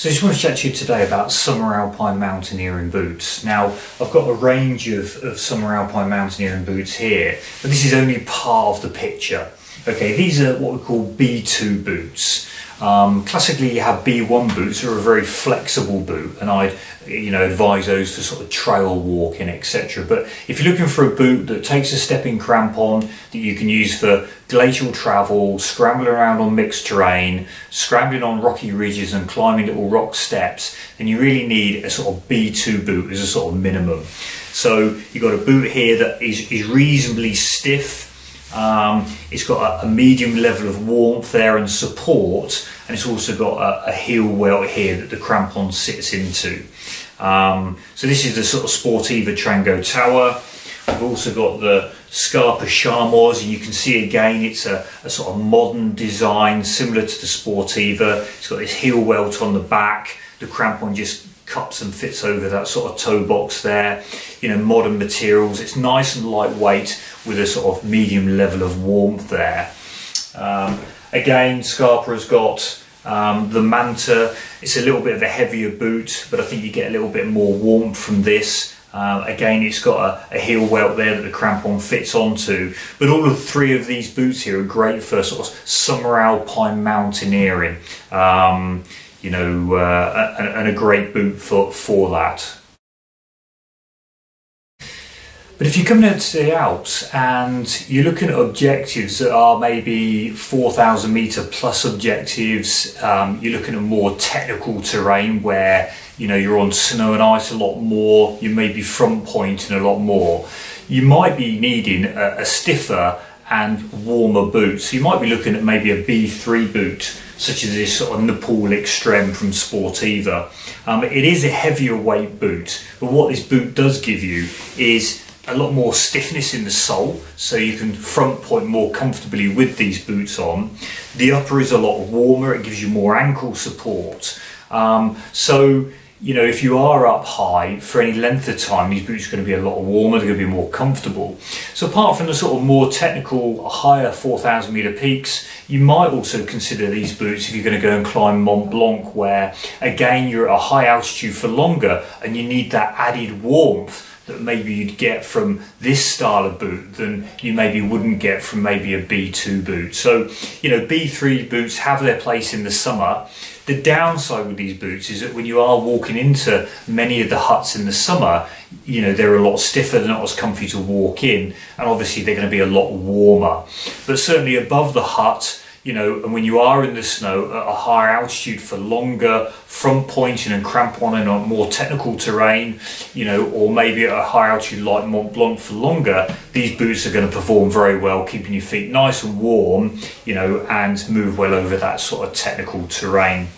So I just want to chat to you today about summer alpine mountaineering boots. Now I've got a range of, of summer alpine mountaineering boots here, but this is only part of the picture. Okay, these are what we call B2 boots. Um, classically, you have B1 boots, are a very flexible boot, and I'd you know advise those for sort of trail walking, etc. But if you're looking for a boot that takes a stepping crampon that you can use for glacial travel, scrambling around on mixed terrain, scrambling on rocky ridges, and climbing little rock steps, then you really need a sort of B2 boot as a sort of minimum. So you've got a boot here that is, is reasonably stiff um, it's got a, a, medium level of warmth there and support, and it's also got a, a heel welt here that the crampon sits into. Um, so this is the sort of Sportiva Trango Tower. We've also got the Scarpa Charmoz, and you can see again it's a, a, sort of modern design similar to the Sportiva. It's got this heel welt on the back. The crampon just cups and fits over that sort of toe box there. You know, modern materials. It's nice and lightweight with a sort of medium level of warmth there. Um, again, Scarpa has got um, the Manta. It's a little bit of a heavier boot, but I think you get a little bit more warmth from this. Uh, again, it's got a, a, heel welt there that the crampon fits onto. But all of three of these boots here are great for sort of summer alpine mountaineering. Um, you know, uh, and, a great boot for, for that. But if you're coming out to the Alps and you're looking at objectives that are maybe 4,000 metre plus objectives, um, you're looking at more technical terrain where you know you're on snow and ice a lot more, you may be front pointing a lot more. You might be needing a, a stiffer and warmer boots. So you might be looking at maybe a B3 boot such as this sort of Nepal Extreme from Sportiva. Um, it is a heavier weight boot, but what this boot does give you is a lot more stiffness in the sole, so you can front point more comfortably with these boots on. The upper is a lot warmer, it gives you more ankle support. Um, so you know, if you are up high for any length of time, these boots are going to be a lot warmer, they're going to be more comfortable. So apart from the sort of more technical, higher 4,000 metre peaks, you might also consider these boots if you're going to go and climb Mont Blanc, where again, you're at a high altitude for longer and you need that added warmth that maybe you'd get from this style of boot than you maybe wouldn't get from maybe a B2 boot. So, you know, B3 boots have their place in the summer. The downside with these boots is that when you are walking into many of the huts in the summer, you know, they're a lot stiffer, they're not as comfy to walk in, and obviously they're going to be a lot warmer. But certainly above the hut, you know, and when you are in the snow at a higher altitude for longer, front pointing and cramponing on more technical terrain, you know, or maybe at a higher altitude like Mont Blanc for longer, these boots are going to perform very well, keeping your feet nice and warm, you know, and move well over that sort of technical terrain.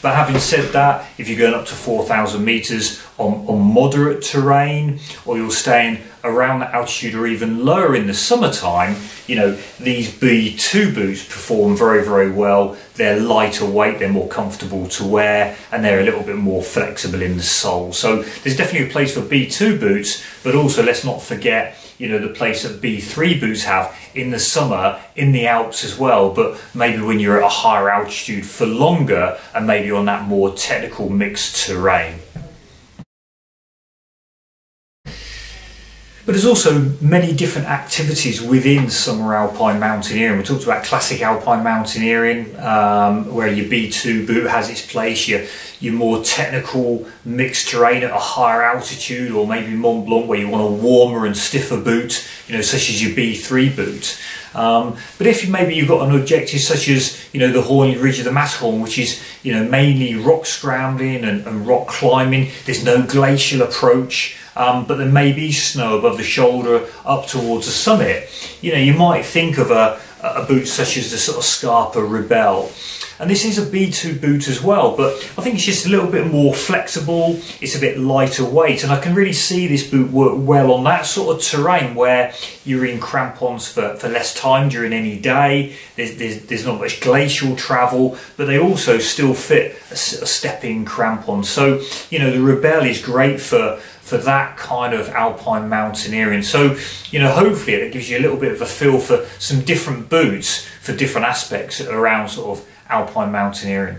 But having said that, if you're going up to 4,000 meters on, on moderate terrain, or you're staying around that altitude or even lower in the summertime, you know, these B2 boots perform very, very well. They're lighter weight, they're more comfortable to wear, and they're a little bit more flexible in the sole. So there's definitely a place for B2 boots, but also let's not forget, you know, the place that B3 boots have in the summer in the Alps as well, but maybe when you're at a higher altitude for longer and maybe on that more technical mixed terrain. But there's also many different activities within summer alpine mountaineering. We talked about classic alpine mountaineering, um, where your B2 boot has its place, your, your more technical mixed terrain at a higher altitude, or maybe Mont Blanc, where you want a warmer and stiffer boot, you know, such as your B3 boot. Um, but if maybe you've got an objective such as, you know, the Hornli Ridge of the Matterhorn, which is, you know, mainly rock scrambling and, and rock climbing, there's no glacial approach um, but there may be snow above the shoulder up towards the summit. You know, you might think of a, a boot such as the sort of Scarpa Rebel. And this is a B2 boot as well, but I think it's just a little bit more flexible, it's a bit lighter weight, and I can really see this boot work well on that sort of terrain where you're in crampons for, for less time during any day, there's, there's, there's not much glacial travel, but they also still fit a, a stepping crampon. So, you know, the Rebel is great for for that kind of alpine mountaineering. So, you know, hopefully it gives you a little bit of a feel for some different boots for different aspects around sort of alpine mountaineering.